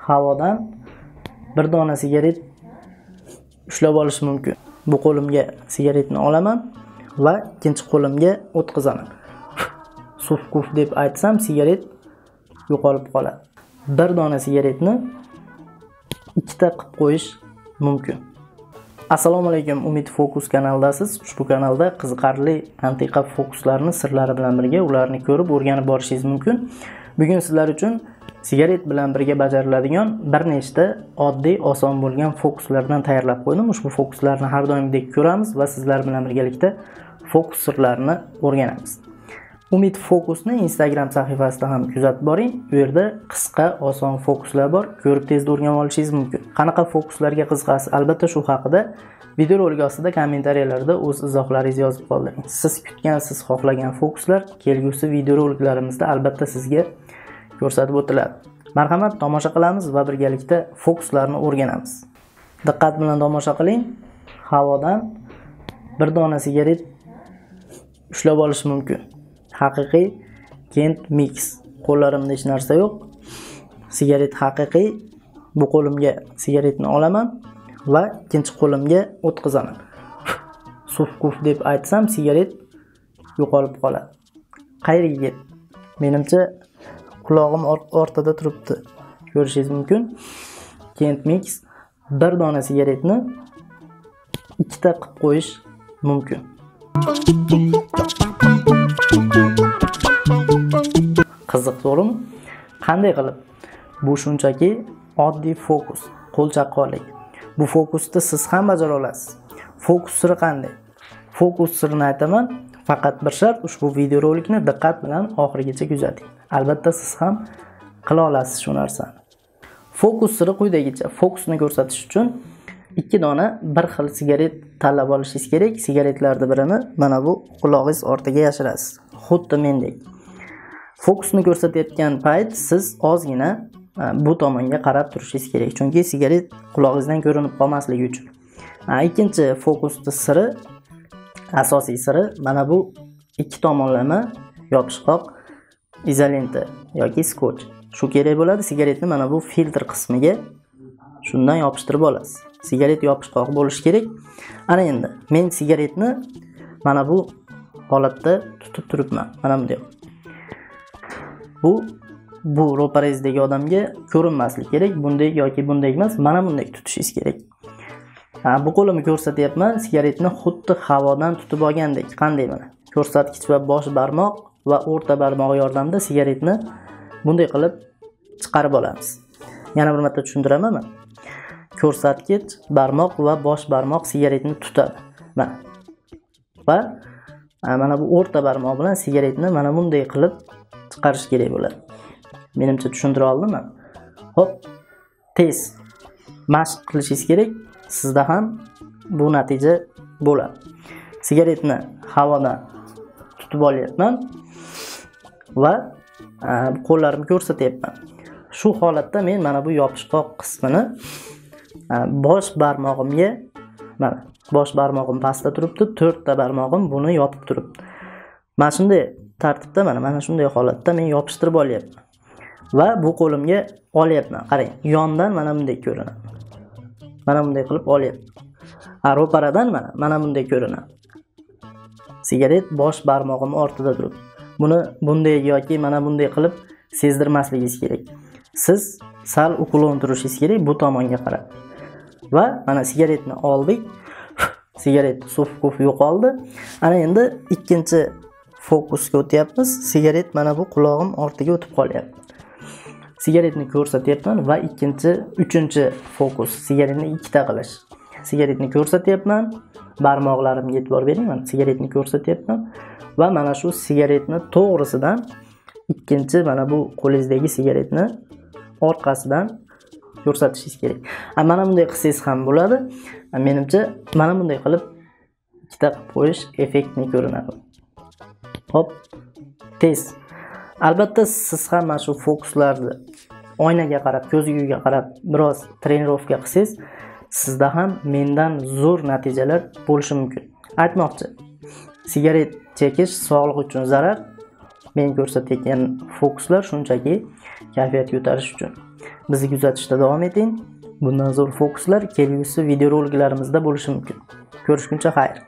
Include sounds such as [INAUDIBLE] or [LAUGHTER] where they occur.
havodan bir dona sigaret ushlab olish mumkin. Bu qo'limga sigaretni olaman va ikkinchi qo'limga o'tqizaman. [LAUGHS] Suf kuf deb aytsam sigaret yo'qolib qoladi. Bir dona sigaretni ikkita qilib qo'yish mumkin. Assalomu alaykum umid fokus kanalidasiz ushbu kanalda qiziqarli antiqa fokuslarni sirlari bilan birga ularni ko'rib o'rganib borishingiz mumkin. Bugun sizlar uchun sigaret bilan birga bajariladigan bir nechta oddiy oson bo'lgan fokuslardan tayyorlab qo'ydim. Ushbu fokuslarni har doimgidek ko'ramiz va sizlar bilan birgalikda fokus sirlarini o'rganamiz. Umid fokusni instagram sahifasida ham kuzatib boring. U yerda qisqa oson fokuslar bor. Ko'rib tezda o'rganib olishingiz mumkin. Qanaqa fokuslarga qiziqasiz? Albatta shu haqida videorolik ostida kommentariyalarda o'z izohlaringizni yozib qoldiring. Siz kutgan siz xohlagan fokuslar kelgusi videoroliklarimizda albatta sizga ko'rsatib o'tiladi. Marhamat tomosha qilamiz va birgalikda fokuslarni o'rganamiz. Diqqat bilan tomosha qiling. Havodan bir dona sigaret ushlab olish mumkin. Haqiqiy kent mix. Qo'llarimda hech narsa yo'q. Sigaret haqiqiy. Bu qo'limga sigaretni olaman va ikkinchi qo'limga o'tkazaman suf kuf deb aytsam sigaret yo'qolib qoladi. Qayerga ketdi menimcha qulog'im ortida turibdi. Ko'rishingiz mumkin. Kent mix bir dona sigaretni ikkita qilib qo'yish mumkin. Qiziq to'g'rimi? Qanday qilib? Bu shunchaki oddiy fokus qo'l chaqqonlik bu fokusni siz ham bajara olasiz. Fokus siri qanday? Fokus sirini aytaman. Faqat bir shart ushbu videorolikni diqqat bilan oxirigacha kuzating. Albatta siz ham qila olasiz shu narsani. Fokus siri quyidagicha fokusni ko'rsatish uchun ikki dona bir xil sigaret tanlab olishingiz kerak. Sigaretlarni birini mana bu qulog'ingiz ortiga yashirasiz. Xuddi mendek. Fokusni ko'rsatayotgan payt siz ozgina e, bu tomonga qarab turishingiz kerak. Chunki sigaret qulog'ingizdan ko'rinib qolmasligi uchun. E, ikkinchi fokusni siri asosiy siri mana bu ikki tomonlama yopishqoq izolenta yoki skotch shu kerak bo'ladi sigaretni mana bu filtr qismiga shundan yopishtirib olasiz. Sigaret yopishqoq bo'lishi kerak. Ana endi men sigaretni mana bu holatda tutib turibman. Mana bunday bu bu ro'parangizdagi odamga ko'rinmasligi kerak. Bunday yoki bunday emas mana bunday tutishingiz kerak. Ha, bu qo'limni ko'rsatyapman sigaretni xuddi havodan tutib olgandek. Qanday mana? Ko'rsatkich va bosh barmoq va o'rta barmoq yordamida sigaretni bunday qilib chiqarib olamiz. Yana bir marta tushuntiramanmi? Ko'rsatkich barmoq va bosh barmoq sigaretni tutadi. Mana va mana bu o'rta barmoq bilan sigaretni mana bunday qilib chiqarish kerak bo'ladi. Menimcha tushuntira oldimmi ho'p tez. Mashq qilishingiz kerak. Sizda ham bu natija bo'ladi. Sigaretni havodan tutib olyapman va e, qo'llarimni ko'rsatyapman. Shu holatda men mana bu yopishqoq qismini e, bosh barmog'imga mana bosh barmog'im pastda turibdi to'rtta barmog'im buni yopib turibdi. Mana shunday tartibda mana mana shunday holatda men yopishtirib olyapman va bu qo'limga olyapman. Qarang yondan mana bunday ko'rinadi. Mana bunday qilib olyapman ro'paradan mana mana bunday ko'rinadi sigaret bosh barmog'im ortida turibdi. Buni bunday yoki mana bunday qilib sezdirmasligingiz kerak. Siz sal uklon turishingiz kerak bu tomonga qarab. Va mana sigaretni oldik. [SIGHS] Sigaret suf kuf yo'qoldi. Ana endi ikkinchi fokusga o'tyapmiz. Sigaret mana bu qulog'im ortiga o'tib qolyapti. Sigaretni ko'rsatyapman va ikkinchi uchinchi fokus. Sigaretni ikkita qilish. Sigaretni ko'rsatyapman barmoqlarimga e'tibor bering mana sigaretni ko'rsatyapman va mana shu sigaretni to'g'risidan ikkinchi mana bu qo'lingizdagi sigaretni orqasidan ko'rsatishingiz kerak. Mana bunday qilsangiz ham bo'ladi. Menimcha mana bunday qilib ikkita qilib qo'yish effektli ko'rinadi. Hop tez. Albatta siz ham mana shu fokuslarni oynaga qarab ko'zguga qarab biroz trenirovka qilsangiz sizda ham mendan zo'r natijalar bo'lishi mumkin. Aytmoqchi sigaret chekish sog'liq uchun zarar men ko'rsatayotgan fokuslar shunchaki kayfiyat ko'tarish uchun. Bizni kuzatishda davom eting. Bundan zo'r fokuslar kelgusi videoroliklarimizda bo'lishi mumkin. Ko'rishguncha xayr.